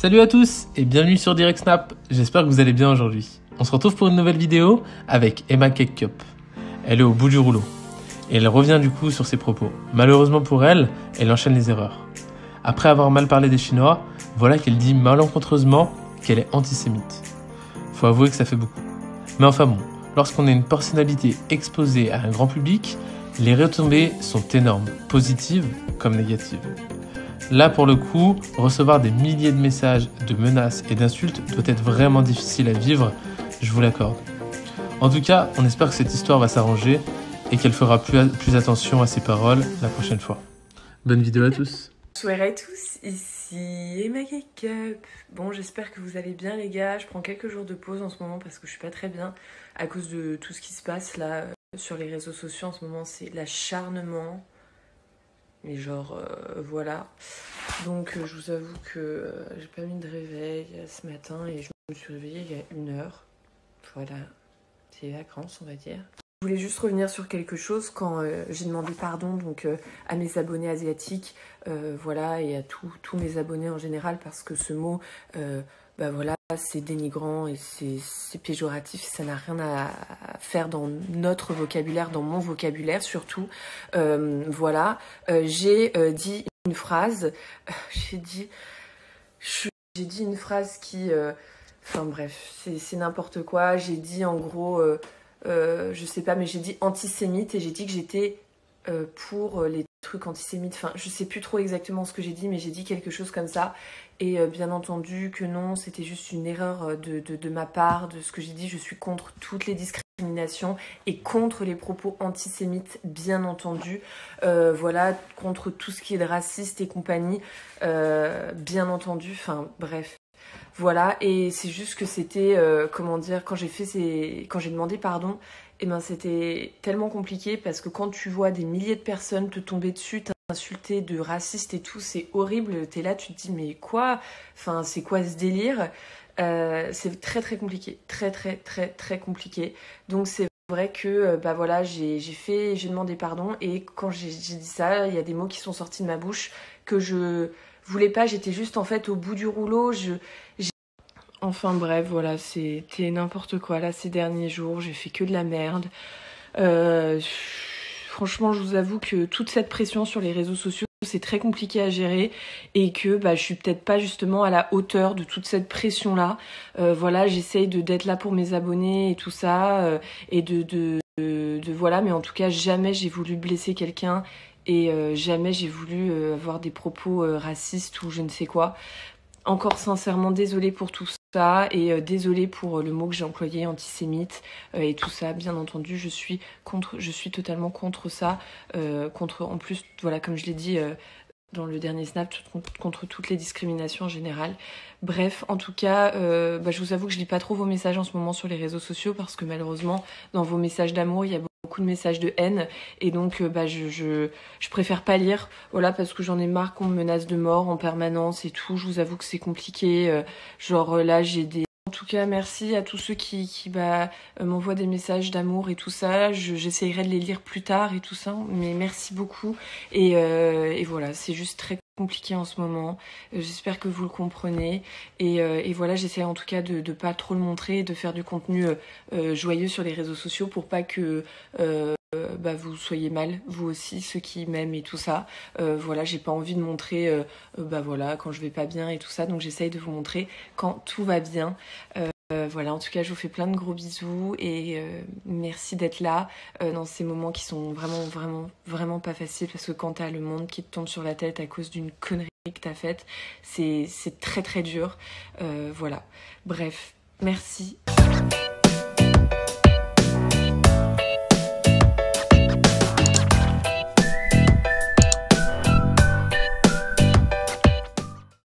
Salut à tous et bienvenue sur Direct Snap, j'espère que vous allez bien aujourd'hui. On se retrouve pour une nouvelle vidéo avec Emma Cup. Elle est au bout du rouleau et elle revient du coup sur ses propos. Malheureusement pour elle, elle enchaîne les erreurs. Après avoir mal parlé des Chinois, voilà qu'elle dit malencontreusement qu'elle est antisémite. Faut avouer que ça fait beaucoup. Mais enfin bon, lorsqu'on est une personnalité exposée à un grand public, les retombées sont énormes, positives comme négatives. Là, pour le coup, recevoir des milliers de messages de menaces et d'insultes doit être vraiment difficile à vivre, je vous l'accorde. En tout cas, on espère que cette histoire va s'arranger et qu'elle fera plus, plus, attention à ses paroles la prochaine fois. Bonne vidéo à tous. Bonsoir à tous, ici Emma Cup. Bon, j'espère que vous allez bien les gars. Je prends quelques jours de pause en ce moment parce que je suis pas très bien à cause de tout ce qui se passe là sur les réseaux sociaux en ce moment. C'est l'acharnement. Mais genre, euh, voilà. Donc, euh, je vous avoue que euh, j'ai pas mis de réveil ce matin et je me suis réveillée il y a une heure. Voilà, c'est vacances, on va dire. Je voulais juste revenir sur quelque chose quand j'ai demandé pardon donc à mes abonnés asiatiques, voilà, et à tous mes abonnés en général parce que ce mot, bah voilà, c'est dénigrant et c'est péjoratif, ça n'a rien à faire dans notre vocabulaire, dans mon vocabulaire surtout. voilà, j'ai dit une phrase, j'ai dit, j'ai dit une phrase qui, enfin bref, c'est n'importe quoi. J'ai dit en gros. Euh, je sais pas, mais j'ai dit antisémite et j'ai dit que j'étais euh, pour les trucs antisémites. Enfin, je sais plus trop exactement ce que j'ai dit, mais j'ai dit quelque chose comme ça. Et euh, bien entendu que non, c'était juste une erreur de, de, ma part, de ce que j'ai dit. Je suis contre toutes les discriminations et contre les propos antisémites, bien entendu. voilà, contre tout ce qui est de raciste et compagnie, bien entendu. Enfin, bref. Voilà, et c'est juste que c'était, euh, comment dire, quand j'ai fait ces... quand j'ai demandé pardon, et eh ben c'était tellement compliqué parce que quand tu vois des milliers de personnes te tomber dessus, t'insulter de raciste et tout, c'est horrible. T'es là, tu te dis mais quoi? Enfin, c'est quoi ce délire? Euh, C'est très très compliqué, très très très très compliqué. Donc c'est vrai que euh, bah voilà, j'ai fait, j'ai demandé pardon et quand j'ai dit ça, il y a des mots qui sont sortis de ma bouche que je voulais pas. J'étais juste en fait au bout du rouleau. Je Enfin bref, voilà, c'était n'importe quoi là ces derniers jours, j'ai fait que de la merde. Euh, franchement, je vous avoue que toute cette pression sur les réseaux sociaux, c'est très compliqué à gérer et que bah, je suis peut-être pas justement à la hauteur de toute cette pression là. Euh, voilà, j'essaye de d'être là pour mes abonnés et tout ça euh, et de, de, de, voilà, mais en tout cas jamais j'ai voulu blesser quelqu'un et jamais j'ai voulu avoir des propos racistes ou je ne sais quoi. Encore sincèrement désolée pour tout ça et euh, désolée pour euh, le mot que j'ai employé antisémite euh, et tout ça bien entendu je suis contre je suis totalement contre ça contre en plus voilà comme je l'ai dit dans le dernier snap contre, toutes les discriminations en général. Bref, en tout cas, bah, je vous avoue que je lis pas trop vos messages en ce moment sur les réseaux sociaux parce que malheureusement, dans vos messages d'amour, il y a de messages de haine. Et donc bah, je, je, je préfère pas lire. Voilà parce que j'en ai marre qu'on me menace de mort en permanence et tout. Je vous avoue que c'est compliqué. Genre là j'ai des en tout cas, merci à tous ceux qui, bah, euh, m'envoient des messages d'amour et tout ça. J'essayerai de les lire plus tard et tout ça, mais merci beaucoup. Et, euh, et voilà, c'est juste très compliqué en ce moment. Euh, j'espère que vous le comprenez. Et, et voilà, j'essaie en tout cas de ne pas trop le montrer, de faire du contenu joyeux sur les réseaux sociaux pour pas que euh, bah, vous soyez mal, vous aussi, ceux qui m'aiment et tout ça. Euh, voilà, j'ai pas envie de montrer, euh, bah quand je vais pas bien et tout ça. Donc j'essaye de vous montrer quand tout va bien. voilà, en tout cas, je vous fais plein de gros bisous et merci d'être là dans ces moments qui sont vraiment, vraiment, vraiment pas faciles parce que quand t'as le monde qui te tombe sur la tête à cause d'une connerie que t'as faite, c'est très très dur. voilà. Bref, merci